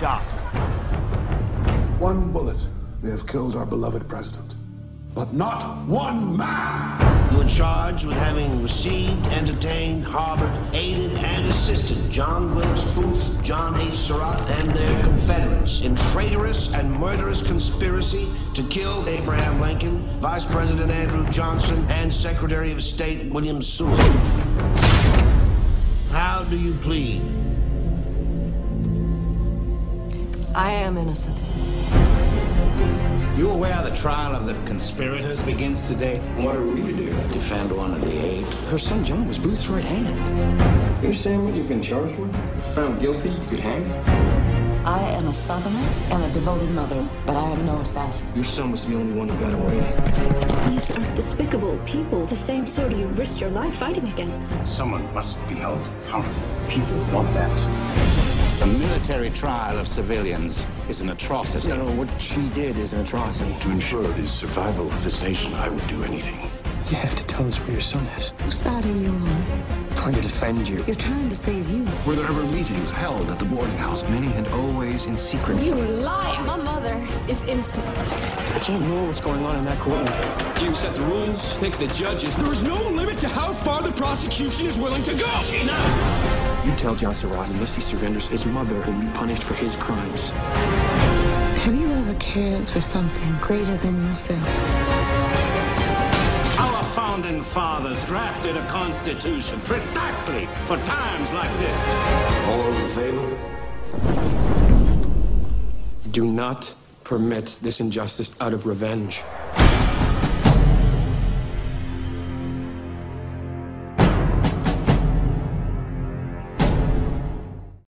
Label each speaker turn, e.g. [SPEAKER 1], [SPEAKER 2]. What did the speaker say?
[SPEAKER 1] shot. One bullet may have killed our beloved president, but not one man!
[SPEAKER 2] You are charged with having received, entertained, harbored, aided, and assisted John Wilkes Booth, John H. Surratt, and their confederates in traitorous and murderous conspiracy to kill Abraham Lincoln, Vice President Andrew Johnson, and Secretary of State William Seward. How do you plead?
[SPEAKER 3] I am innocent.
[SPEAKER 4] You aware the trial of the conspirators begins today?
[SPEAKER 5] What are we to do?
[SPEAKER 4] Defend one of the eight.
[SPEAKER 5] Her son John was Booth's right hand. You understand what you've been charged with? If found guilty, you could hang.
[SPEAKER 3] I am a southerner and a devoted mother, but I am no assassin.
[SPEAKER 5] Your son was the only one who got away.
[SPEAKER 6] These are despicable people, the same sort you risked your life fighting against.
[SPEAKER 7] Someone must be held accountable. People want that.
[SPEAKER 4] The military trial of civilians is an atrocity.
[SPEAKER 5] No, no, what she did is an atrocity.
[SPEAKER 7] To ensure the survival of this nation, I would do anything.
[SPEAKER 5] You have to tell us where your son is.
[SPEAKER 3] Whose side are you on?
[SPEAKER 5] Trying to defend you.
[SPEAKER 3] You're trying to save you.
[SPEAKER 7] Were there ever meetings held at the boarding house?
[SPEAKER 5] Many and always in secret.
[SPEAKER 6] You lie! My mother is innocent.
[SPEAKER 5] I can't know what's going on in that courtroom.
[SPEAKER 8] You set the rules, pick the judges. There's no limit to how far the prosecution is willing to go.
[SPEAKER 5] You tell John Surratt unless he surrenders, his mother will be punished for his crimes.
[SPEAKER 3] Have you ever cared for something greater than yourself?
[SPEAKER 4] Our founding fathers drafted a constitution precisely for times like this.
[SPEAKER 2] All those in favor?
[SPEAKER 5] Do not permit this injustice out of revenge.